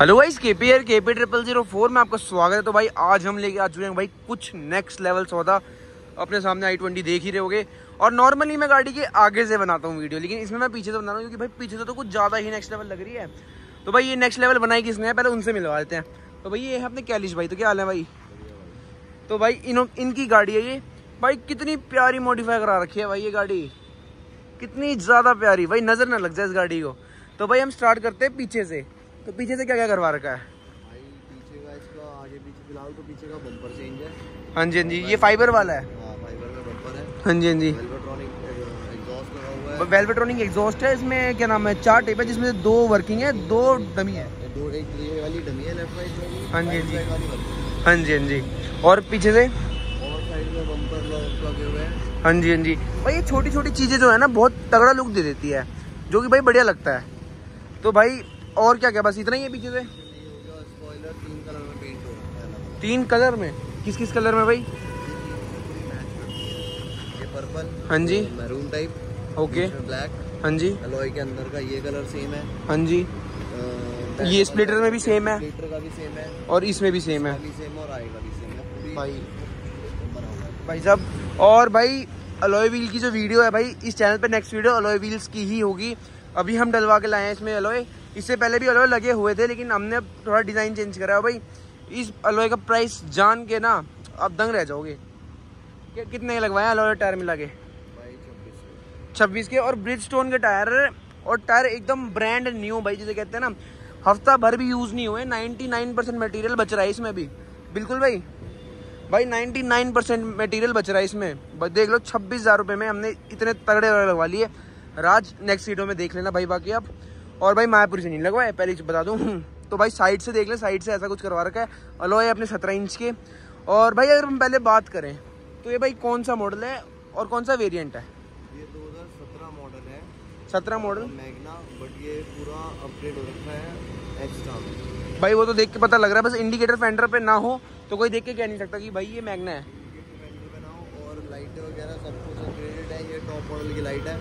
Hello भाई K P R K P triple zero four में आपका स्वागत है। तो भाई, आज हम लेके आ चुके हैं भाई कुछ नेक्स्ट लेवल सौदा अपने सामने आई ट्वेंटी देख ही रहे होगे। और नॉर्मली मैं गाड़ी के आगे से बनाता हूँ वीडियो लेकिन इसमें मैं पीछे से बना रहा हूँ, क्योंकि भाई पीछे से तो कुछ ज़्यादा ही नेक्स्ट लेवल लग रही है। तो भाई, ये नेक्स्ट लेवल बनाई किसने पहले उनसे मिलवा देते हैं। तो भाई, ये है अपने कैलिश भाई तो क्या हाल है भाई? तो भाई, इन, इनकी गाड़ी है ये। भाई, कितनी प्यारी मॉडिफाई करा रखी है भाई ये गाड़ी। कितनी ज़्यादा प्यारी, भाई, नज़र ना लग जाए इस गाड़ी को। तो भाई, हम स्टार्ट करते हैं पीछे से। तो पीछे से क्या क्या करवा रखा है? भाई पीछे का इसका आगे पीछे फ़िलहाल तो पीछे का बम्पर चेंज है। हाँ जी हाँ जी ये फाइबर वाला है। हाँ फाइबर का बम्पर है। जी हाँ जी। वेल्वेट्रॉनिक एग्जॉस्ट लगा हुआ है। वेलवेट्रॉनिक एग्जॉस्ट है इसमें क्या नाम है चार टेप है जिसमें दो वर्किंग है दो डमी है। दो एक वाली डमी है लेफ़्ट हाँ जी, हाँ जी। वर्किंग हाँ जी हाँ जी। और पीछे से? हाँ। जी हाँ जी। भाई ये छोटी छोटी चीज़ें जो है ना बहुत तगड़ा लुक दे देती है जो कि भाई बढ़िया लगता है। तो भाई और क्या क्या बस इतना ही है पीछे से? तीन कलर में किस किस कलर में भाई? ये पर्पल हाँ जी। मैरून टाइप ओके ब्लैक हाँ जी। अलॉय के अंदर का ये कलर सेम है। हाँ जी। अ, ये स्प्लिटर में भी सेम है। स्प्लिटर का भी सेम है। और इसमें भी सेम है। भाई। भाई साहब और भाई अलॉय व्हील की जो वीडियो है भाई, इस चैनल पे नेक्स्ट वीडियो अलॉय व्हील्स की ही होगी। अभी हम डलवा के लाए हैं इसमें अलॉय इससे पहले भी अलॉय लगे हुए थे, लेकिन हमने अब थोड़ा डिज़ाइन चेंज करा है। भाई, इस अलॉय का प्राइस जान के ना, आप दंग रह जाओगे। कितने के लगवाए अलॉय टायर के? छब्बीस छब्बीस के। और ब्रिज स्टोन के टायर और टायर एकदम ब्रांड न्यू भाई, जिसे कहते हैं ना, हफ़्ता भर भी यूज़ नहीं हुए 99 परसेंट मटीरियल बच रहा है इसमें भी। बिल्कुल भाई। भाई 99 परसेंट मटीरियल बच रहा है इसमें। देख लो छब्बीस हज़ार रुपये में हमने इतने तगड़े लगवा लिए। राज नेक्स्ट वीडियो में देख लेना भाई बाकी आप। और भाई मायापुरी से नहीं लगवाए पहले बता दूँ। तो भाई साइड से देख ले साइड से ऐसा कुछ करवा रखा है। अलॉय अपने सत्रह इंच के। और भाई अगर हम पहले बात करें तो ये भाई कौन सा मॉडल है और कौन सा वेरियंट है? ये 2017 मॉडल है। सत्रह मॉडल मैग्ना बट ये पूरा अपग्रेड हो रखा है एक्स्ट्रा भाई वो तो देख के पता लग रहा है बस इंडिकेटर फेंडर पे ना हो। तो कोई देख के कह नहीं सकता कि भाई ये मैगना है। बनाओ और लाइटें वगैरह सब कुछ अपग्रेडेड है ये टॉप मॉडल की लाइट है।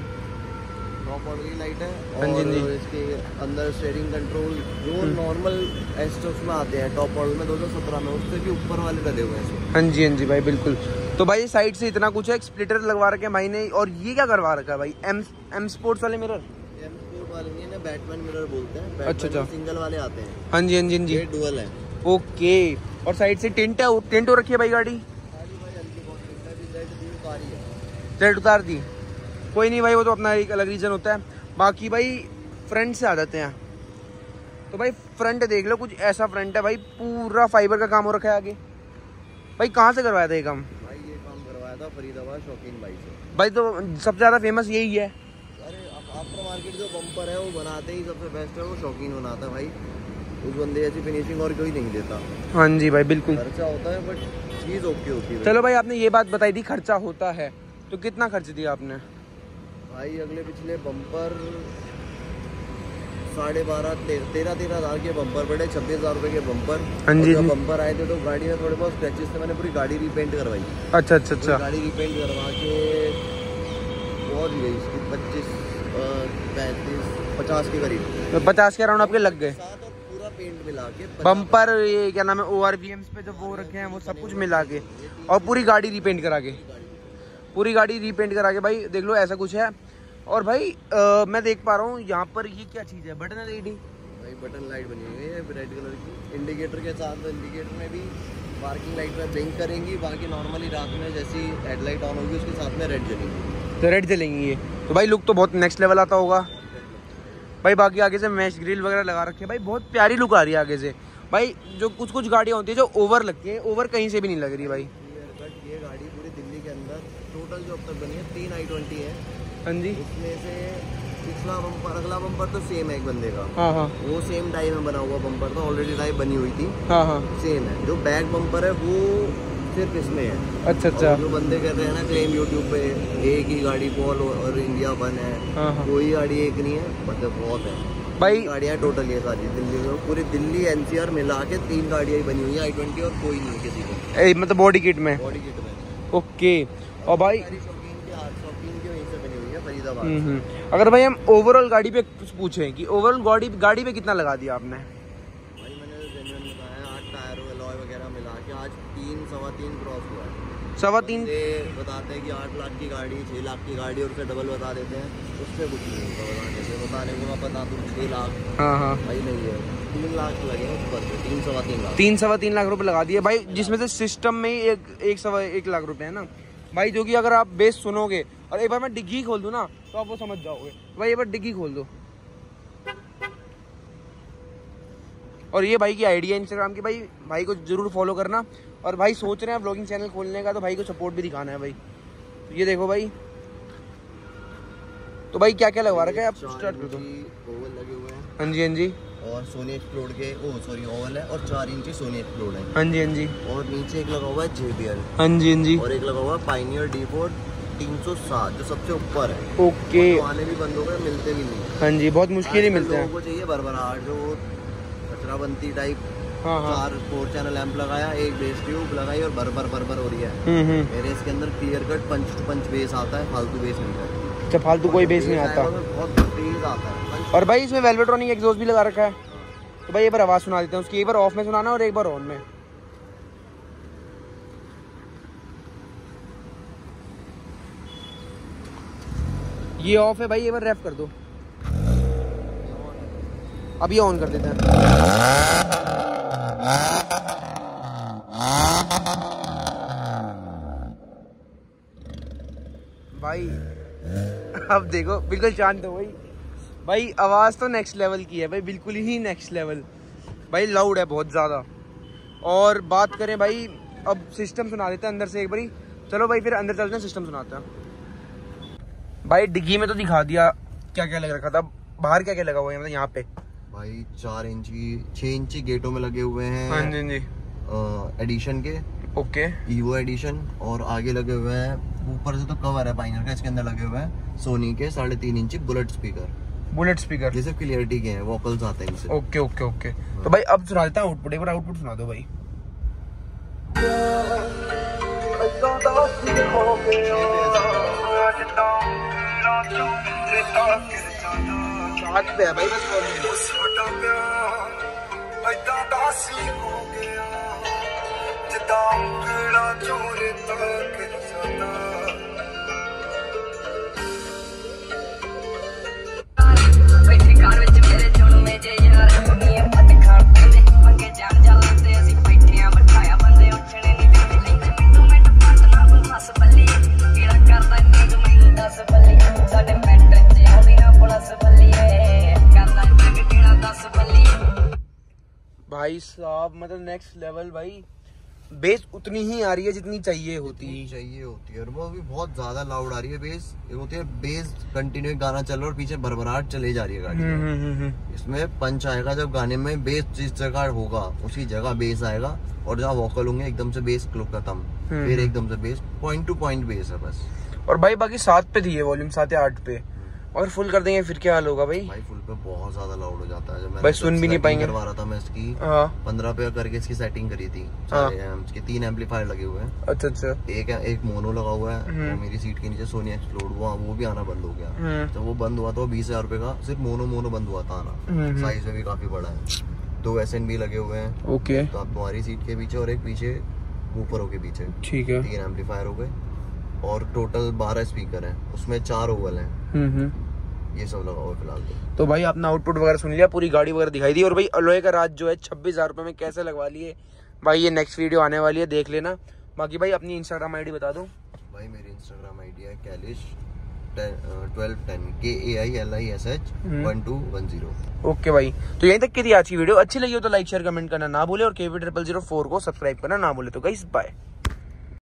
टॉप मॉडल की लाइट है हाँ और हाँ इसके अंदर स्टेयरिंग कंट्रोल जो नॉर्मल एस्टोस में आते हैं टॉप मॉडल में 2017 में उससे भी ऊपर वाले डले हुए हैं। हाँ जी हाँ जी भाई बिल्कुल। तो भाई साइड से इतना कुछ है स्प्लिटर लगवा रखे भाई ने और ये क्या करवा रखा है भाई? एम एम स्पोर्ट्स वाले मिरर एम स्पोर्ट वाले ना बैटमैन मिरर बोलते हैं। अच्छा, अच्छा। सिंगल वाले आते हैं। हाँ जी हाँ जी हाँ जी। डुअल है। ओके। और साइड से टेंट है टेंट हो रखी है भाई गाड़ी? रेड उतार दी। कोई नहीं भाई वो तो अपना एक अलग रीजन होता है। बाकी भाई फ्रंट से आ जाते हैं। तो भाई फ्रंट देख लो कुछ ऐसा फ्रंट है भाई पूरा फाइबर का काम हो रखा है आगे। भाई कहाँ से करवाया था ये काम? भाई ये काम करवाया था फरीदाबाद शौकीन भाई से। भाई तो सबसे ज़्यादा फ़ेमस यही है। अरे आफ्टर मार्केट जो बम्पर है वो बनाते ही सबसे बेस्ट है वो शौकीन बनाता है भाई। उस बंदे जैसी फिनिशिंग और कोई नहीं देता। हाँ जी भाई बिल्कुल। खर्चा होता है बट चीज़ ओके होती है चलो भाई आपने ये बात बताई थी खर्चा होता है। तो कितना खर्च दिया आपने? भाई अगले पिछले बम्पर साढ़े बारह तेरह तेरह हज़ार के बम्पर पड़े छब्बीस हज़ार रुपये के बम्पर हाँ जी, जब बम्पर आए थे तो गाड़ी में थोड़े बहुत स्क्रैचेस थे मैंने पूरी गाड़ी रिपेंट करवाई। अच्छा अच्छा अच्छा। गाड़ी रिपेंट करवा के बहुत गई इसकी पच्चीस पैंतीस पचास के करीब। तो पचास के अराउंड आपके लग गए। पेंट मिला के बम्पर ये क्या नाम है ओ आर पे जो वो रखे हैं वो सब कुछ मिला के। और पूरी गाड़ी रिपेंट करा के। पूरी गाड़ी रिपेंट करा के। भाई देख लो ऐसा कुछ है। और भाई अ, मैं देख पा रहा हूँ यहाँ पर ये क्या चीज़ है? बटन एलईडी भाई बटन लाइट बनी हुई है रेड कलर की। इंडिकेटर के साथ इंडिकेटर में भी पार्किंग लाइट में ब्लिंक करेंगी। बाकी नॉर्मली रात में जैसी हेडलाइट ऑन होगी उसके साथ में रेड जलेंगी। तो रेड जलेंगी ये। तो भाई लुक तो बहुत नेक्स्ट लेवल आता होगा। भाई बाकी आगे से मैश ग्रिल वगैरह लगा रखे हैं। भाई बहुत प्यारी लुक आ रही है आगे से। भाई जो कुछ कुछ गाड़ियाँ होती है जो ओवर लगती है ओवर कहीं से भी नहीं लग रही भाई। ये गाड़ी पूरी दिल्ली के अंदर टोटल जो अब तक बनी है तीन आई ट्वेंटी है। हाँ जी। उसमें से पिछला बम्पर अगला बम्पर तो सेम है एक बंदे का। हाँ हाँ। वो सेम डाई में बना हुआ बम्पर था ऑलरेडी टाइप बनी हुई थी। हाँ हाँ। सेम है। जो बैक बम्पर है वो सिर्फ़ इसमें है। अच्छा अच्छा। जो बंदे कहते हैं ना क्लेम यूट्यूब पे एक ही गाड़ी पॉल और इंडिया वन है। हाँ हाँ। कोई गाड़ी एक नहीं है मतलब बहुत है। भाई गाड़ियाँ टोटल ये सारी दिल्ली में। पूरी दिल्ली एनसीआर मिला के तीन गाड़ियाँ ही बनी हुई है आई ट्वेंटी और कोई नहीं है किसी को। ए, मतलब बॉडी किट में? बॉडी किट में। ओके। और भाई है हम्म, हम्म। अगर भाई हम ओवरऑल गाड़ी पे कुछ पूछें कि ओवरऑल गाड़ी गाड़ी पे कितना लगा दिया आपने? सवा तीन क्रॉस हुआ है। सवा तीन? बताते हैं कि आठ लाख की गाड़ी छः लाख की गाड़ी और फिर डबल बता देते हैं। उससे कुछ नहीं होता बताने से। बताने को मैं बता दूँ छः लाख। हाँ हाँ। भाई नहीं है। तीन लाख लगे ऊपर से। तीन सवा तीन लाख। तीन सवा तीन लाख रुपए लगा दिए। भाई जिसमें से सिस्टम में ही एक एक सवा एक लाख रुपए है ना। भाई जो कि अगर आप बेस सुनोगे और एक बार मैं डिग्गी खोल दूँ ना तो आप वो समझ जाओगे। भाई एक बार डिग्गी खोल दो। और ये भाई की आइडिया इंस्टाग्राम की भाई भाई को ज़रूर फॉलो करना। और भाई सोच रहे हैं ब्लॉगिंग चैनल खोलने का तो भाई को सपोर्ट भी दिखाना है भाई। तो ये देखो भाई। तो भाई क्या क्या लगवा रखा है आप? स्टार्ट कर दो। ओवल लगे हुए हैं। हाँ जी हाँ जी। और सोनी एक्सप्लोड के ओ सॉरी ओवल है और चार इंची सोनी एक्सप्लोड है। हाँ जी हाँ जी। और नीचे एक लगा हुआ है JBL हाँ जी हाँ जी। और एक लगा हुआ है पाइनियर डी फोर तीन सौ सात जो सबसे ऊपर है। ओके। आने भी बंद हो गए मिलते भी नहीं। हाँ जी बहुत मुश्किल ही मिलते हैं। चाहिए बरबराहट जो वो टाइप हाँ हाँ। चार फोर चैनल लैंप लगाया एक बेस ट्यूब लगाई और बरबर बरबर हो रही है। हम्म हम्म। मेरे इसके अंदर clear cut punch to punch bass आता है फालतू बेस नहीं आता। अच्छा फालतू कोई बेस नहीं आता। बहुत तेज आता है। और भाई इसमें वेलवेट्रॉनिक एग्जॉस्ट भी लगा रखा है। तो भाई एक बार आवाज़ सुना देते हैं उसकी एक बार ऑफ़ में सुनाना और एक बार ऑन में। ये ऑफ़ है भाई एक बार रैप कर दो। अब ये ऑन कर देते हैं। भाई अब देखो, बिल्कुल शांत हो भाई भाई, आवाज़ तो नेक्स्ट लेवल की है भाई, बिल्कुल ही नेक्स्ट लेवल भाई लाउड है बहुत ज़्यादा। और बात करें भाई, अब सिस्टम सुना देते हैं अंदर से एक बारी। चलो भाई, फिर अंदर चलते हैं सिस्टम सुनाते हैं। भाई, डिग्गी में तो दिखा दिया क्या क्या लग रखा था। बाहर क्या क्या लगा हुआ है मतलब यहाँ पे? भाई चार इंची छह इंची गेटों में लगे हुए हाँ। हैं जी हाँ जी एडिशन के। ओके। ईवो एडिशन और आगे लगे हुए हैं। ऊपर से तो कवर है पाइनर का इसके अंदर लगे हुए हैं। सोनी के साढ़े तीन इंची बुलेट स्पीकर बुलेट स्पीकर ये सिर्फ़ क्लियरिटी के हैं वोकल्स आते हैं इनसे। Okay okay okay. तो भाई अब सुना देता हूँ आउटपुट एक बार आउटपुट सुना दो भाई। साथ पे है भाई बस volume। ਬੈਠੇ भाई साहब मतलब नेक्स्ट लेवल भाई। बेस उतनी ही आ रही है जितनी चाहिए होती इतनी चाहिए होती है। और वो भी बहुत ज़्यादा लाउड आ रही है बेस होती है बेस कंटिन्यू गाना चल रहा और पीछे भरभराहट चले जा रही है गाड़ी हम्म। हम्म हम्म। इसमें पंच आएगा जब गाने में बेस जिस जगह होगा उसी जगह बेस आएगा और जहाँ वोकल होंगे एकदम से बेस क्लो खत्म। फिर। एकदम से bass point to point bass है बस। और भाई बाकी सात पे थी ये वॉल्यूम सात या आठ पे। और फुल कर देंगे फिर क्या हाल होगा भाई? भाई फुल पे बहुत ज़्यादा लाउड हो जाता है। जब मैंने भाई सुन भी नहीं पाएँगे। करवा रहा था मैं इसकी हाँ। पंद्रह पे करके इसकी सेटिंग करी थी। हाँ। के तीन एम्पलीफायर लगे हुए हैं। अच्छा अच्छा। एक एक मोनो लगा हुआ है हम्म। और मेरी सीट के नीचे सोनी एक्सप्लोड हुआ वो भी आना बंद हो गया। हम्म। जब वो बंद हुआ तो बीस हज़ार रुपए का सिर्फ़ मोनो मोनो बंद हुआ था आना। हम्म, साइज़ में भी काफ़ी बड़ा है। दो एस भी लगे हुए हैं। ओके। तो आप तुम्हारी सीट के पीछे और एक पीछे ऊपरों के पीछे। ठीक है। तीन एम्पलीफायर हो गए। और टोटल बारह स्पीकर हैं। उसमें चार ओवल हैं। हम्म हम्म। ये सब लगा हुआ फ़िलहाल तो। तो भाई आपने आउटपुट वगैरह सुन लिया पूरी गाड़ी वगैरह दिखाई दी और भाई अलोए का राज जो है छब्बीस हज़ार रुपये में कैसे लगवा लिए? भाई ये नेक्स्ट वीडियो आने वाली है देख लेना। बाकी भाई अपनी इंस्टाग्राम आईडी बता दो। भाई मेरी इंस्टाग्राम आईडी है Kailash twelve ten K A I L I S H hmm. One two one zero okay भाई तो यहीं तक की थी आज की वीडियो अच्छी लगी हो तो लाइक शेयर कमेंट करना ना भूले और के ट्रिपल ज़ीरो फोर को सब्सक्राइब करना ना भूले। तो गाइस बाय